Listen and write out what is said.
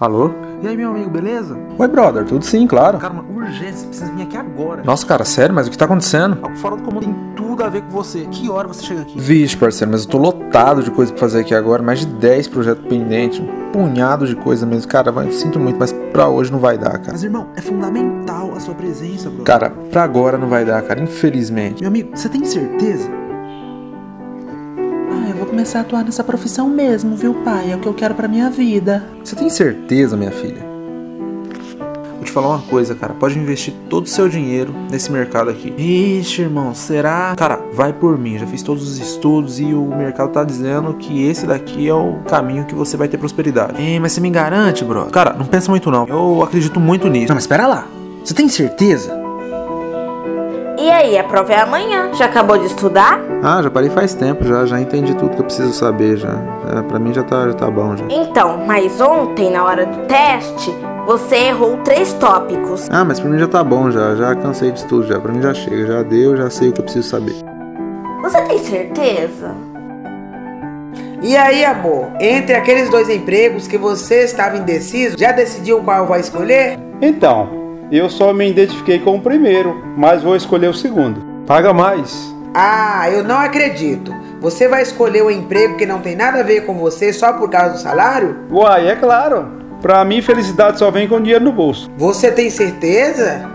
Alô? E aí, meu amigo, beleza? Oi, brother, tudo sim, claro. Cara, mano, urgência, você precisa vir aqui agora. Nossa, cara, sério? Mas o que tá acontecendo? Algo fora do comum tem tudo a ver com você. Que hora você chega aqui? Vixe, parceiro, mas eu tô lotado de coisa pra fazer aqui agora. Mais de 10 projetos pendentes, um punhado de coisa mesmo. Cara, vai, sinto muito, mas pra hoje não vai dar, cara. Mas, irmão, é fundamental a sua presença, bro. Cara, pra agora não vai dar, cara, infelizmente. Meu amigo, você tem certeza? Ah, eu vou começar a atuar nessa profissão mesmo, viu, pai? É o que eu quero pra minha vida. Você tem certeza, minha filha? Vou te falar uma coisa, cara. Pode investir todo o seu dinheiro nesse mercado aqui. Ixi, irmão, será? Cara, vai por mim. Já fiz todos os estudos e o mercado tá dizendo que esse daqui é o caminho que você vai ter prosperidade. Ei, mas você me garante, bro? Cara, não pensa muito não. Eu acredito muito nisso. Não, mas espera lá. Você tem certeza? E aí, a prova é amanhã. Já acabou de estudar? Ah, já parei faz tempo, já, já entendi tudo que eu preciso saber já. É, pra mim já tá, já tá bom já. Então, mas ontem, na hora do teste, você errou três tópicos. Ah, mas pra mim já tá bom já, já cansei de tudo já. Pra mim já chega, já deu, já sei o que eu preciso saber. Você tem certeza? E aí, amor, entre aqueles dois empregos que você estava indeciso, já decidiu qual vai escolher? Então, eu só me identifiquei com o primeiro, mas vou escolher o segundo. Paga mais. Ah, eu não acredito. Você vai escolher um emprego que não tem nada a ver com você só por causa do salário? Uai, é claro. Pra mim, felicidade só vem com dinheiro no bolso. Você tem certeza?